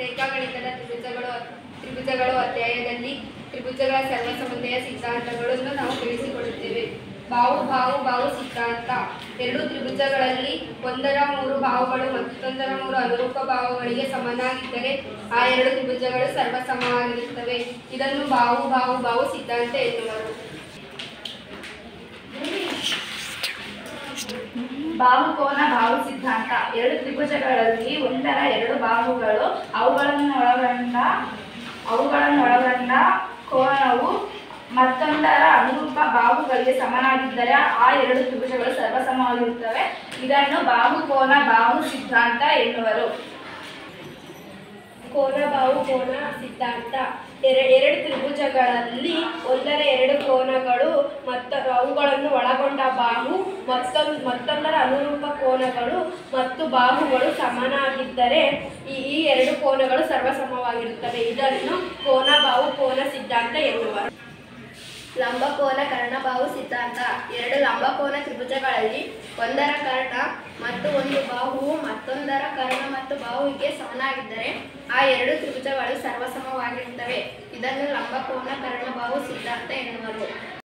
ರೇಖಾಗಣಿತದ ತ್ರಿಭುಜಗಳು ತ್ರಿಭುಜಗಳು ಅಧ್ಯಾಯದಲ್ಲಿ ತ್ರಿಭುಜಗಳ ಸರ್ವಸಮತೆಯ ಸಿದ್ಧಾಂತಗಳನ್ನು ನಾವು ತಿಳಿಸಿಕೊಡುತ್ತೇವೆ ಬಾವು ಬಾವು ಬಾವು ಸಿದ್ಧಾಂತ. ಎರಡು ತ್ರಿಭುಜಗಳಲ್ಲಿ ಒಂದರ ಮೂರು ಭಾವಗಳು ಮತ್ತೊಂದರ ಮೂರು ಅನುರೂಪ ಭಾವಗಳಿಗೆ ಸಮನಾಗಿದ್ದರೆ ಆ ಎರಡು ತ್ರಿಭುಜಗಳು ಸರ್ವಸಮವಾಗಿರುತ್ತವೆ ಇದನ್ನು ಬಾವು ಬಾವು ಬಾವು ಸಿದ್ಧಾಂತ ಎನ್ನುವರು. ಬಾಹುಕೋನ ಬಾಹು ಸಿದ್ಧಾಂತ. ಎರಡು ತ್ರಿಭುಜಗಳಲ್ಲಿ ಒಂದರ ಎರಡು ಬಾಹುಗಳು ಅವುಗಳನ್ನು ಒಳಗೊಂಡ ಕೋನವು ಮತ್ತೊಂದರ ಅನುರೂಪ ಬಾಹುಗಳಿಗೆ ಸಮನಾಗಿದ್ದರೆ ಆ ಎರಡು ತ್ರಿಭುಜಗಳು ಸರ್ವಸಮವಾಗಿರುತ್ತವೆ ಇದನ್ನು ಬಾಹುಕೋನ ಬಾಹು ಸಿದ್ಧಾಂತ ಎನ್ನುವರು. ಕೋನ ಬಾಹು ಕೋನ ಸಿದ್ಧಾಂತ. ಎರ, ಎರಡು ತ್ರಿಭುಜಗಳಲ್ಲಿ ಒಂದರ ಎರಡು ಕೋನಗಳು ಅವುಗಳನ್ನು ಒಳಗೊಂಡ ಬಾಹು ಮತ್ತೊಂದು ಮತ್ತೊಂದರ ಅನುರೂಪ ಕೋನಗಳು ಮತ್ತು ಬಾಹುಗಳು ಸಮನಾಗಿದ್ದರೆ ಈ ಎರಡು ಕೋನಗಳು ಸರ್ವಸಮವಾಗಿರುತ್ತವೆ. ಇದನ್ನು ಕೋನ ಬಾಹು ಕೋನ ಸಿದ್ಧಾಂತ ಎನ್ನುವರು. ಲಂಬಕೋನ ಕರ್ಣಬಾಹು ಸಿದ್ಧಾಂತ. ಎರಡು ಲಂಬಕೋನ ತ್ರಿಭುಜಗಳಲ್ಲಿ ಒಂದರ ಕರ್ಣ ಮತ್ತು ಒಂದು ಬಾಹುವು ಮತ್ತೊಂದರ ಕರ್ಣ ಮತ್ತು ಬಾಹುವಿಗೆ ಸಮನಾಗಿದ್ದರೆ ಆ ಎರಡು ತ್ರಿಭುಜಗಳು ಸರ್ವಸಮವಾಗಿರುತ್ತವೆ. ಇದನ್ನು ಲಂಬಕೋನ ಕರ್ಣಬಾಹು ಸಿದ್ಧಾಂತ ಎನ್ನುವರು.